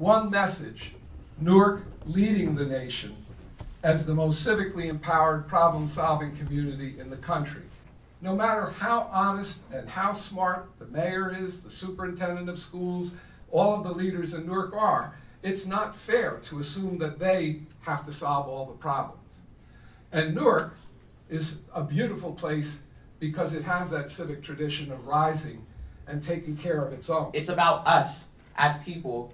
one message Newark leading the nation as the most civically empowered problem solving community in the country. No matter how honest and how smart the mayor is, the superintendent of schools, all of the leaders in Newark are, it's not fair to assume that they have to solve all the problems. And Newark is a beautiful place because it has that civic tradition of rising and taking care of its own. It's about us as people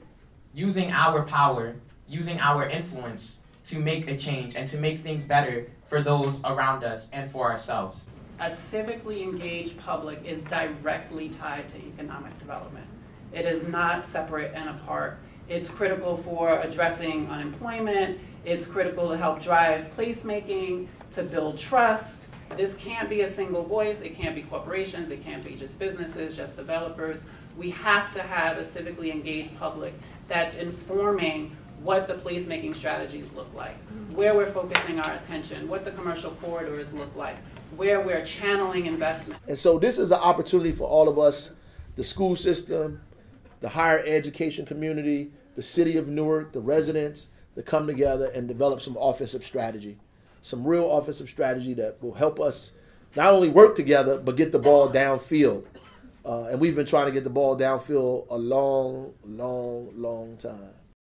using our power, using our influence to make a change and to make things better for those around us and for ourselves. A civically engaged public is directly tied to economic development. It is not separate and apart. It's critical for addressing unemployment. It's critical to help drive placemaking, to build trust. This can't be a single voice. It can't be corporations. It can't be just businesses, just developers. We have to have a civically engaged public that's informing what the placemaking strategies look like, where we're focusing our attention, what the commercial corridors look like, where we're channeling investment. And so this is an opportunity for all of us, the school system, the higher education community, the city of Newark, the residents, to come together and develop some offensive strategy, some real offensive strategy that will help us not only work together, but get the ball downfield. Uh, and we've been trying to get the ball downfield a long, long, long time.